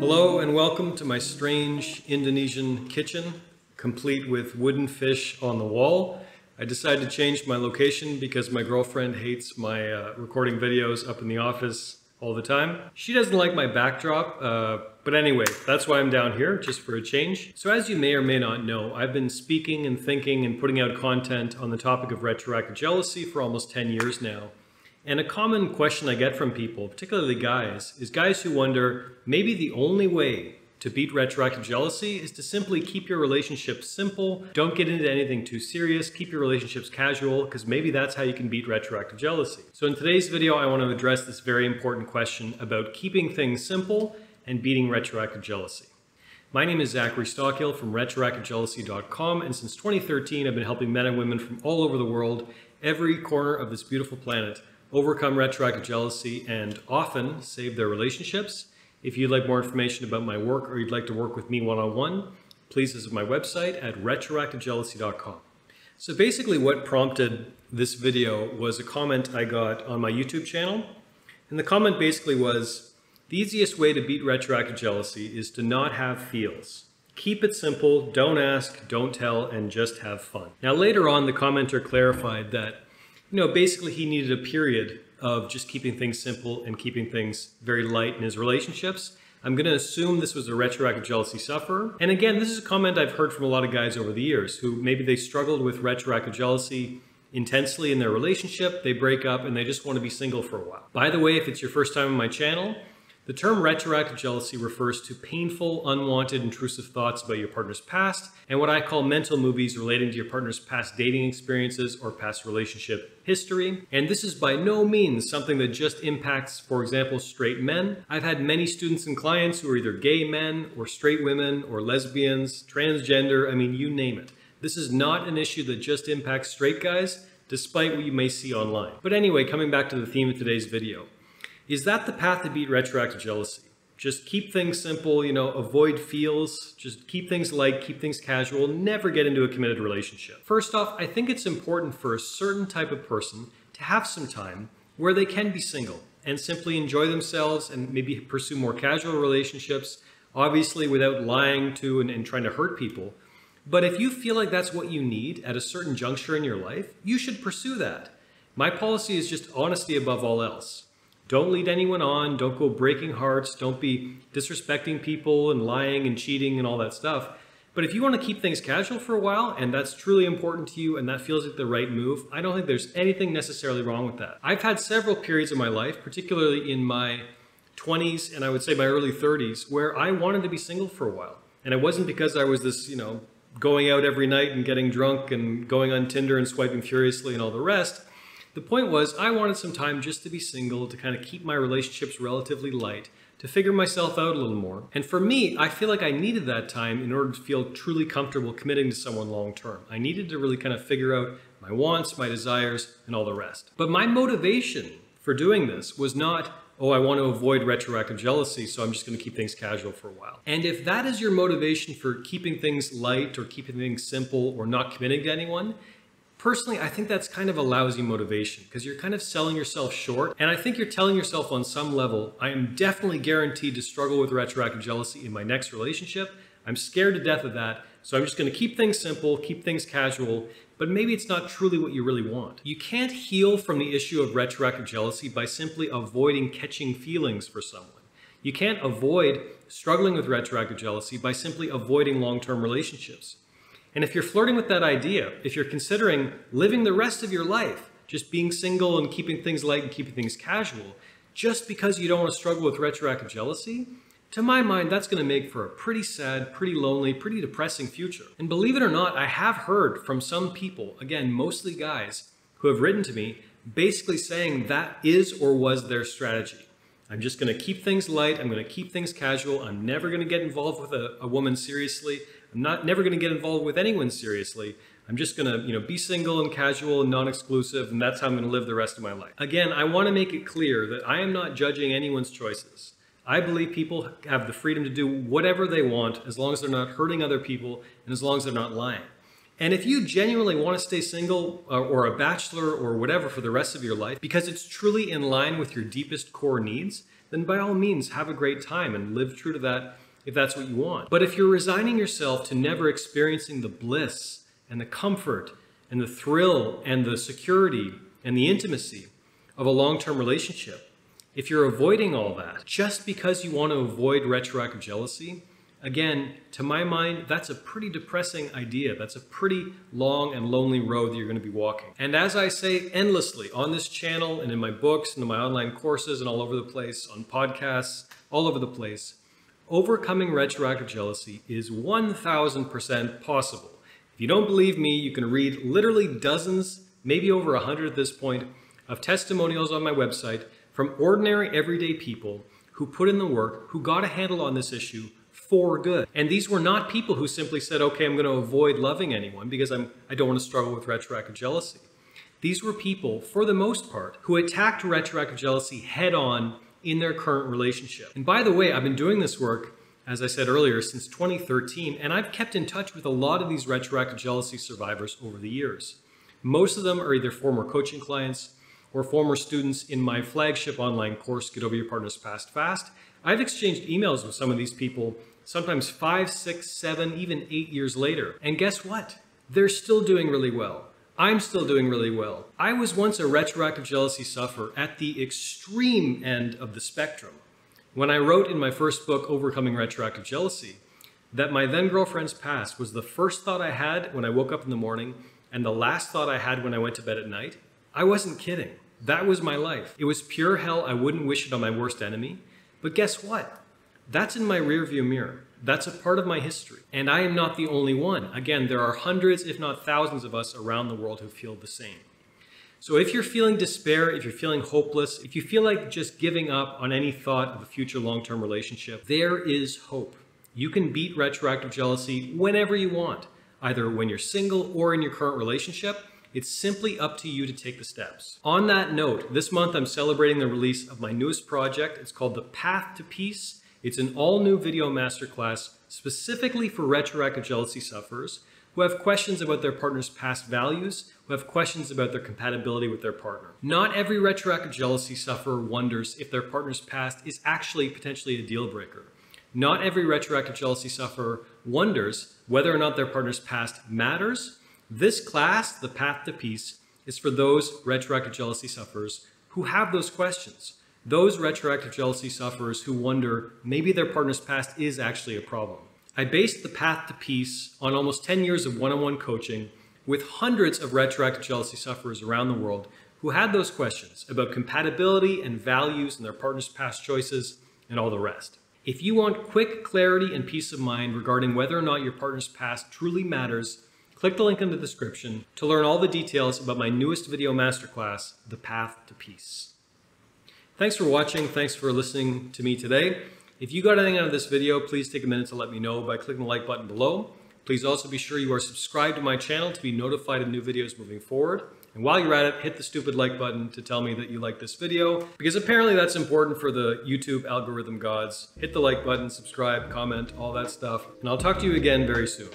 Hello and welcome to my strange Indonesian kitchen, complete with wooden fish on the wall. I decided to change my location because my girlfriend hates my uh, recording videos up in the office all the time. She doesn't like my backdrop, uh, but anyway, that's why I'm down here, just for a change. So as you may or may not know, I've been speaking and thinking and putting out content on the topic of retroactive jealousy for almost 10 years now. And a common question I get from people, particularly guys, is guys who wonder, maybe the only way to beat retroactive jealousy is to simply keep your relationships simple. Don't get into anything too serious. Keep your relationships casual because maybe that's how you can beat retroactive jealousy. So in today's video, I want to address this very important question about keeping things simple and beating retroactive jealousy. My name is Zachary Stockill from retroactivejealousy.com and since 2013 I've been helping men and women from all over the world, every corner of this beautiful planet, overcome retroactive jealousy and often save their relationships if you'd like more information about my work or you'd like to work with me one-on-one, please visit my website at retroactivejealousy.com. So basically what prompted this video was a comment I got on my YouTube channel. And the comment basically was, the easiest way to beat retroactive jealousy is to not have feels. Keep it simple, don't ask, don't tell, and just have fun. Now later on, the commenter clarified that, you know, basically he needed a period of just keeping things simple and keeping things very light in his relationships. I'm going to assume this was a retroactive jealousy sufferer. And again, this is a comment I've heard from a lot of guys over the years who maybe they struggled with retroactive jealousy intensely in their relationship, they break up and they just want to be single for a while. By the way, if it's your first time on my channel, the term retroactive jealousy refers to painful, unwanted, intrusive thoughts about your partner's past and what I call mental movies relating to your partner's past dating experiences or past relationship history. And this is by no means something that just impacts, for example, straight men. I've had many students and clients who are either gay men or straight women or lesbians, transgender, I mean, you name it. This is not an issue that just impacts straight guys, despite what you may see online. But anyway, coming back to the theme of today's video. Is that the path to beat retroactive jealousy? Just keep things simple, you know, avoid feels, just keep things light, keep things casual, never get into a committed relationship. First off, I think it's important for a certain type of person to have some time where they can be single and simply enjoy themselves and maybe pursue more casual relationships, obviously without lying to and, and trying to hurt people. But if you feel like that's what you need at a certain juncture in your life, you should pursue that. My policy is just honesty above all else. Don't lead anyone on. Don't go breaking hearts. Don't be disrespecting people and lying and cheating and all that stuff. But if you want to keep things casual for a while and that's truly important to you and that feels like the right move, I don't think there's anything necessarily wrong with that. I've had several periods of my life, particularly in my 20s and I would say my early 30s, where I wanted to be single for a while. And it wasn't because I was this, you know, going out every night and getting drunk and going on Tinder and swiping furiously and all the rest. The point was, I wanted some time just to be single, to kind of keep my relationships relatively light, to figure myself out a little more. And for me, I feel like I needed that time in order to feel truly comfortable committing to someone long term. I needed to really kind of figure out my wants, my desires, and all the rest. But my motivation for doing this was not, oh, I want to avoid retroactive jealousy, so I'm just going to keep things casual for a while. And if that is your motivation for keeping things light or keeping things simple or not committing to anyone, Personally, I think that's kind of a lousy motivation because you're kind of selling yourself short. And I think you're telling yourself on some level, I am definitely guaranteed to struggle with retroactive jealousy in my next relationship. I'm scared to death of that. So I'm just going to keep things simple, keep things casual, but maybe it's not truly what you really want. You can't heal from the issue of retroactive jealousy by simply avoiding catching feelings for someone. You can't avoid struggling with retroactive jealousy by simply avoiding long-term relationships. And if you're flirting with that idea, if you're considering living the rest of your life, just being single and keeping things light and keeping things casual, just because you don't want to struggle with retroactive jealousy, to my mind, that's going to make for a pretty sad, pretty lonely, pretty depressing future. And believe it or not, I have heard from some people, again, mostly guys, who have written to me, basically saying that is or was their strategy. I'm just going to keep things light. I'm going to keep things casual. I'm never going to get involved with a, a woman seriously. I'm not never going to get involved with anyone seriously. I'm just going to, you know, be single and casual and non-exclusive, and that's how I'm going to live the rest of my life. Again, I want to make it clear that I am not judging anyone's choices. I believe people have the freedom to do whatever they want as long as they're not hurting other people and as long as they're not lying. And if you genuinely want to stay single uh, or a bachelor or whatever for the rest of your life because it's truly in line with your deepest core needs, then by all means have a great time and live true to that if that's what you want. But if you're resigning yourself to never experiencing the bliss and the comfort and the thrill and the security and the intimacy of a long term relationship, if you're avoiding all that just because you want to avoid retroactive jealousy, again, to my mind, that's a pretty depressing idea. That's a pretty long and lonely road that you're going to be walking. And as I say endlessly on this channel and in my books and in my online courses and all over the place, on podcasts, all over the place, overcoming retroactive jealousy is 1000% possible. If you don't believe me, you can read literally dozens, maybe over 100 at this point, of testimonials on my website from ordinary everyday people who put in the work, who got a handle on this issue for good. And these were not people who simply said, okay, I'm going to avoid loving anyone because I'm, I don't want to struggle with retroactive jealousy. These were people, for the most part, who attacked retroactive jealousy head on in their current relationship. And by the way, I've been doing this work, as I said earlier, since 2013, and I've kept in touch with a lot of these retroactive jealousy survivors over the years. Most of them are either former coaching clients or former students in my flagship online course, Get Over Your Partner's Past Fast. I've exchanged emails with some of these people, sometimes five, six, seven, even eight years later. And guess what? They're still doing really well. I'm still doing really well. I was once a retroactive jealousy sufferer at the extreme end of the spectrum. When I wrote in my first book, Overcoming Retroactive Jealousy, that my then girlfriend's past was the first thought I had when I woke up in the morning and the last thought I had when I went to bed at night, I wasn't kidding. That was my life. It was pure hell. I wouldn't wish it on my worst enemy. But guess what? That's in my rearview mirror. That's a part of my history. And I am not the only one. Again, there are hundreds, if not thousands of us around the world who feel the same. So if you're feeling despair, if you're feeling hopeless, if you feel like just giving up on any thought of a future long-term relationship, there is hope. You can beat retroactive jealousy whenever you want, either when you're single or in your current relationship. It's simply up to you to take the steps. On that note, this month I'm celebrating the release of my newest project. It's called The Path to Peace it's an all new video masterclass specifically for retroactive jealousy sufferers who have questions about their partner's past values, who have questions about their compatibility with their partner. Not every retroactive jealousy sufferer wonders if their partner's past is actually potentially a deal breaker. Not every retroactive jealousy sufferer wonders whether or not their partner's past matters. This class, The Path to Peace, is for those retroactive jealousy sufferers who have those questions those retroactive jealousy sufferers who wonder maybe their partner's past is actually a problem. I based the path to peace on almost 10 years of one on one coaching with hundreds of retroactive jealousy sufferers around the world who had those questions about compatibility and values in their partner's past choices and all the rest. If you want quick clarity and peace of mind regarding whether or not your partner's past truly matters, click the link in the description to learn all the details about my newest video masterclass, The Path to Peace. Thanks for watching. Thanks for listening to me today. If you got anything out of this video, please take a minute to let me know by clicking the like button below. Please also be sure you are subscribed to my channel to be notified of new videos moving forward. And while you're at it, hit the stupid like button to tell me that you like this video, because apparently that's important for the YouTube algorithm gods. Hit the like button, subscribe, comment, all that stuff. And I'll talk to you again very soon.